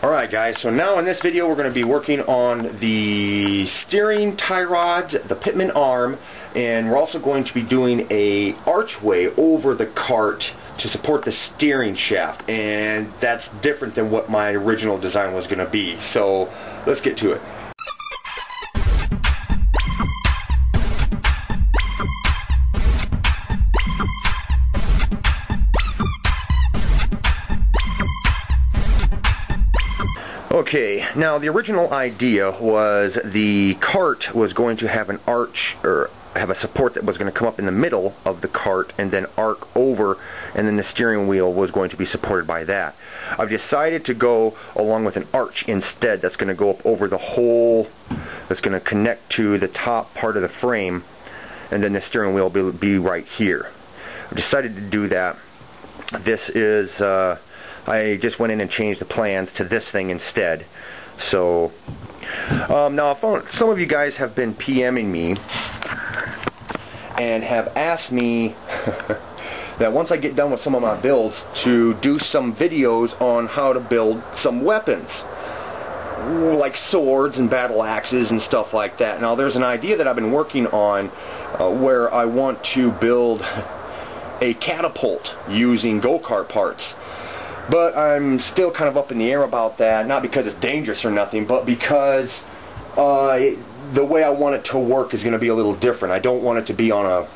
Alright guys, so now in this video we're going to be working on the steering tie rods, the pitman arm, and we're also going to be doing a archway over the cart to support the steering shaft, and that's different than what my original design was going to be. So let's get to it. Okay, now the original idea was the cart was going to have an arch or have a support that was going to come up in the middle of the cart and then arc over and then the steering wheel was going to be supported by that. I've decided to go along with an arch instead that's going to go up over the whole that's going to connect to the top part of the frame and then the steering wheel will be, be right here. I've decided to do that. This is uh, I just went in and changed the plans to this thing instead. So, um, now some of you guys have been PMing me and have asked me that once I get done with some of my builds to do some videos on how to build some weapons like swords and battle axes and stuff like that. Now there's an idea that I've been working on uh, where I want to build a catapult using go-kart parts. But I'm still kind of up in the air about that, not because it's dangerous or nothing, but because uh, it, the way I want it to work is going to be a little different. I don't want it to be on a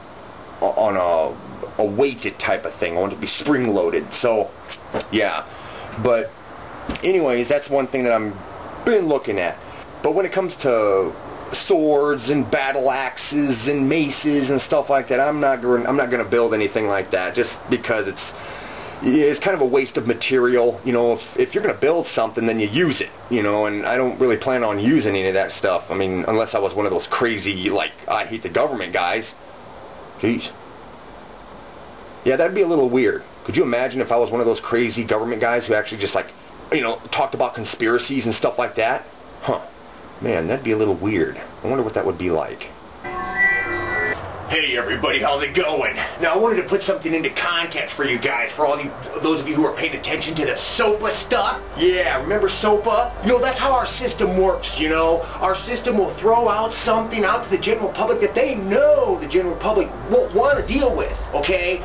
on a, a weighted type of thing. I want it to be spring loaded. So, yeah. But anyways, that's one thing that I'm been looking at. But when it comes to swords and battle axes and maces and stuff like that, I'm not I'm not going to build anything like that just because it's it's kind of a waste of material. You know, if, if you're going to build something, then you use it. You know, and I don't really plan on using any of that stuff. I mean, unless I was one of those crazy, like, I hate the government guys. Jeez. Yeah, that'd be a little weird. Could you imagine if I was one of those crazy government guys who actually just, like, you know, talked about conspiracies and stuff like that? Huh. Man, that'd be a little weird. I wonder what that would be like. Hey everybody, how's it going? Now I wanted to put something into context for you guys, for all you, those of you who are paying attention to the SOPA stuff. Yeah, remember SOPA? You know, that's how our system works, you know? Our system will throw out something out to the general public that they know the general public won't want to deal with, okay?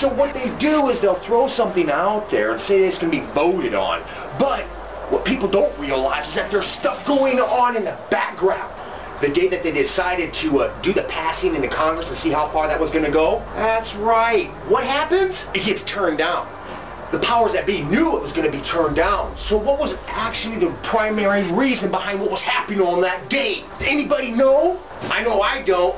So what they do is they'll throw something out there and say it's going to be voted on. But what people don't realize is that there's stuff going on in the background the day that they decided to uh, do the passing into Congress and see how far that was going to go? That's right. What happens? It gets turned down. The powers that be knew it was going to be turned down. So what was actually the primary reason behind what was happening on that day? Anybody know? I know I don't.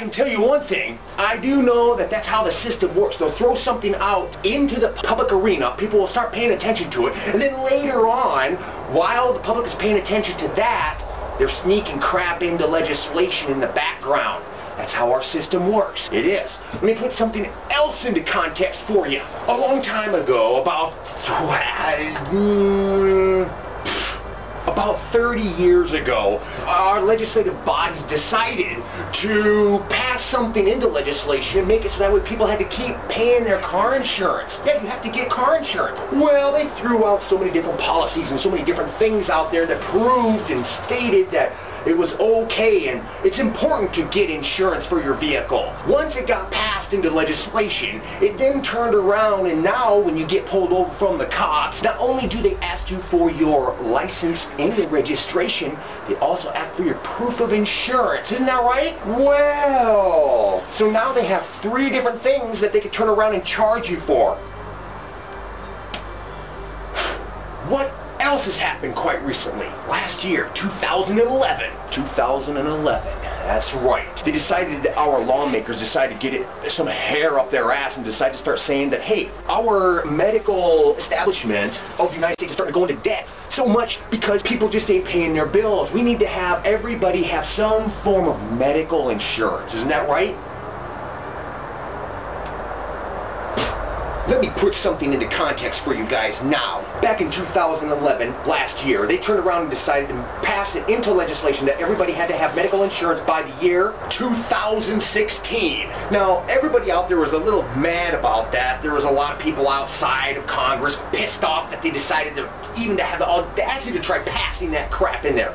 Can tell you one thing. I do know that that's how the system works. They'll throw something out into the public arena. People will start paying attention to it. And then later on, while the public is paying attention to that, they're sneaking crap into legislation in the background. That's how our system works. It is. Let me put something else into context for you. A long time ago, about... Uh, hmm, About 30 years ago, our legislative bodies decided to pass something into legislation and make it so that way people had to keep paying their car insurance. Yeah, you have to get car insurance. Well, they threw out so many different policies and so many different things out there that proved and stated that it was okay and it's important to get insurance for your vehicle. Once it got passed into legislation, it then turned around and now when you get pulled over from the cops, not only do they ask you for your license and your registration, they also ask for your proof of insurance. Isn't that right? Well, so now they have three different things that they could turn around and charge you for. What else has happened quite recently. Last year, 2011. 2011. That's right. They decided, that our lawmakers decided to get it, some hair up their ass and decided to start saying that, hey, our medical establishment of the United States is starting to go into debt so much because people just ain't paying their bills. We need to have everybody have some form of medical insurance. Isn't that right? Let me put something into context for you guys now. Back in 2011, last year, they turned around and decided to pass it into legislation that everybody had to have medical insurance by the year 2016. Now, everybody out there was a little mad about that. There was a lot of people outside of Congress pissed off that they decided to even to have the audacity to try passing that crap in there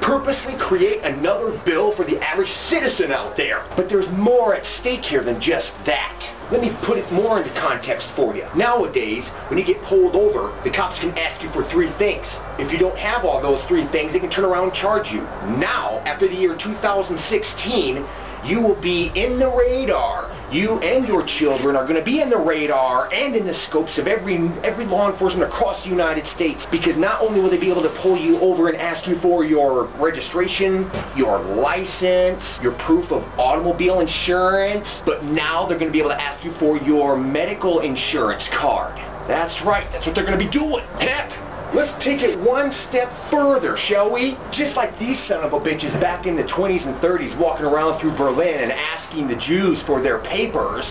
purposely create another bill for the average citizen out there. But there's more at stake here than just that. Let me put it more into context for you. Nowadays, when you get pulled over, the cops can ask you for three things. If you don't have all those three things, they can turn around and charge you. Now, after the year 2016, you will be in the radar. You and your children are going to be in the radar and in the scopes of every every law enforcement across the United States because not only will they be able to pull you over and ask you for your registration, your license, your proof of automobile insurance, but now they're going to be able to ask you for your medical insurance card. That's right. That's what they're going to be doing. Heck, Let's take it one step further, shall we? Just like these son of a bitches back in the 20s and 30s walking around through Berlin and asking the Jews for their papers,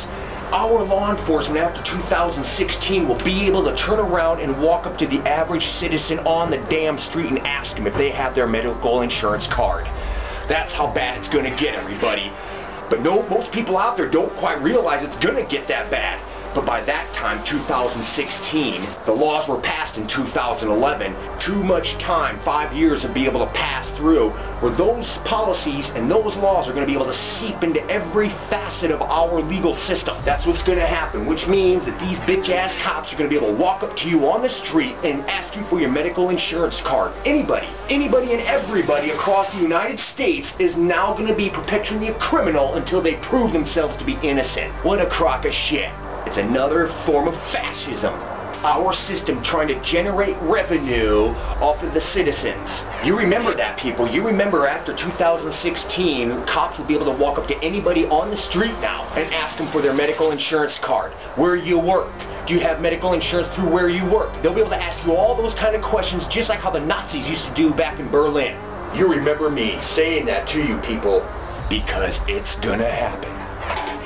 our law enforcement after 2016 will be able to turn around and walk up to the average citizen on the damn street and ask them if they have their medical insurance card. That's how bad it's gonna get, everybody. But no, most people out there don't quite realize it's gonna get that bad. But by that time, 2016, the laws were passed in 2011. Too much time, five years, to be able to pass through, where those policies and those laws are going to be able to seep into every facet of our legal system. That's what's going to happen, which means that these bitch-ass cops are going to be able to walk up to you on the street and ask you for your medical insurance card. Anybody, anybody and everybody across the United States is now going to be perpetually a criminal until they prove themselves to be innocent. What a crock of shit. It's another form of fascism. Our system trying to generate revenue off of the citizens. You remember that, people. You remember after 2016, cops will be able to walk up to anybody on the street now and ask them for their medical insurance card. Where you work. Do you have medical insurance through where you work? They'll be able to ask you all those kind of questions just like how the Nazis used to do back in Berlin. You remember me saying that to you people because it's gonna happen.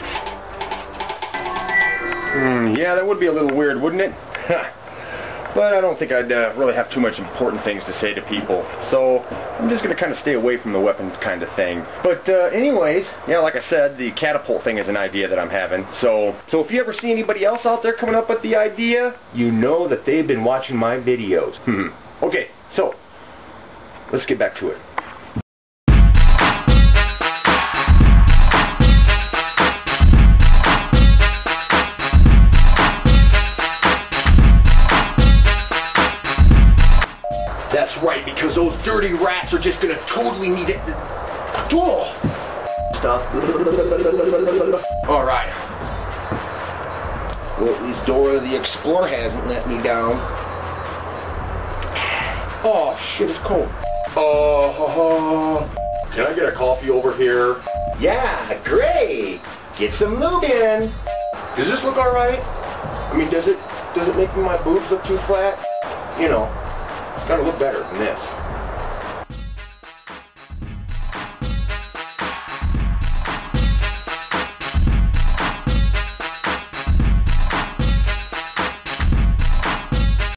Mm, yeah, that would be a little weird, wouldn't it? but I don't think I'd uh, really have too much important things to say to people. So I'm just going to kind of stay away from the weapons kind of thing. But uh, anyways, yeah, like I said, the catapult thing is an idea that I'm having. So, so if you ever see anybody else out there coming up with the idea, you know that they've been watching my videos. okay, so let's get back to it. Dirty rats are just gonna totally need it. Oh. Stop. Alright. Well, at least Dora the Explorer hasn't let me down. Oh, shit, it's cold. Oh, can I get a coffee over here? Yeah, great. Get some lube in. Does this look alright? I mean, does it, does it make my boobs look too flat? You know, it's gotta look better than this.